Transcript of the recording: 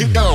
you going.